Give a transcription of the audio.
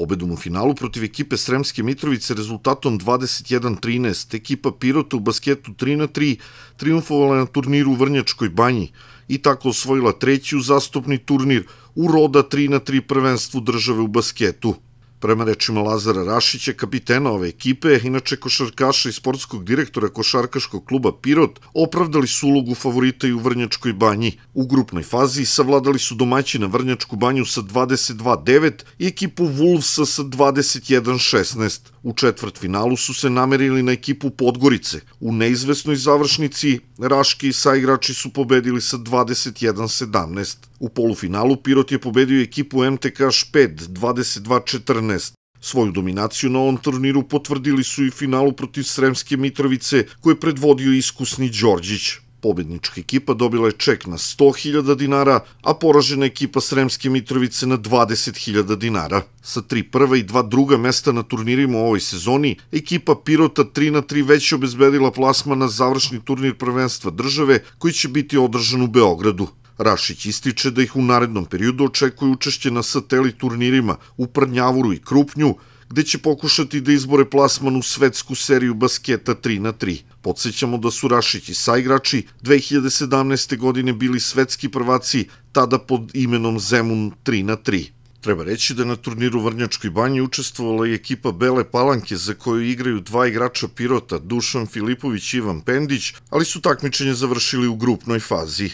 Pobedom u finalu protiv ekipe Sremske Mitrovice rezultatom 21-13, ekipa Pirota u basketu 3 na 3 triumfovala na turniru u Vrnjačkoj banji i tako osvojila treći uzastopni turnir u roda 3 na 3 prvenstvu države u basketu. Prema rečima Lazara Rašića, kapitena ove ekipe, inače košarkaša i sportskog direktora košarkaškog kluba Pirot, opravdali su ulogu favorita i u Vrnjačkoj banji. U grupnoj fazi savladali su domaćina Vrnjačku banju sa 22-9 i ekipu Wolvesa sa 21-16. U četvrt finalu su se namerili na ekipu Podgorice. U neizvesnoj završnici Raški saigrači su pobedili sa 21-17. U polufinalu Pirot je pobedio ekipu MTK Šped 22-14. Svoju dominaciju na ovom turniru potvrdili su i finalu protiv Sremske Mitrovice koje predvodio iskusni Đorđić. Pobednička ekipa dobila je ček na 100.000 dinara, a poražena ekipa Sremske Mitrovice na 20.000 dinara. Sa tri prva i dva druga mesta na turnirima u ovoj sezoni, ekipa Pirota 3 na 3 već obezbedila plasma na završni turnir prvenstva države koji će biti održan u Beogradu. Rašić ističe da ih u narednom periodu očekuje učešće na satelit turnirima u Prnjavuru i Krupnju, gde će pokušati da izbore plasman u svetsku seriju basketa 3 na 3. Podsećamo da su Rašić i saigrači 2017. godine bili svetski prvaci, tada pod imenom Zemun 3 na 3. Treba reći da je na turniru Vrnjačkoj banji učestvovala i ekipa Bele Palanke za koju igraju dva igrača Pirota, Dušan Filipović i Ivan Pendić, ali su takmičenje završili u grupnoj fazi.